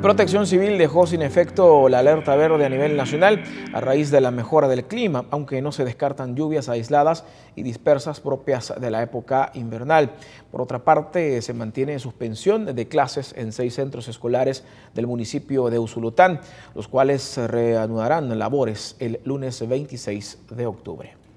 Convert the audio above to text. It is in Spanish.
Mm. Protección Civil dejó sin efecto la alerta verde a nivel nacional a raíz de la mejora del clima, aunque no se descartan lluvias aisladas y dispersas propias de la época invernal. Por otra parte, se mantiene suspensión de clases en seis centros escolares del municipio de Usulután, los cuales reanudarán labores el lunes 26 de octubre.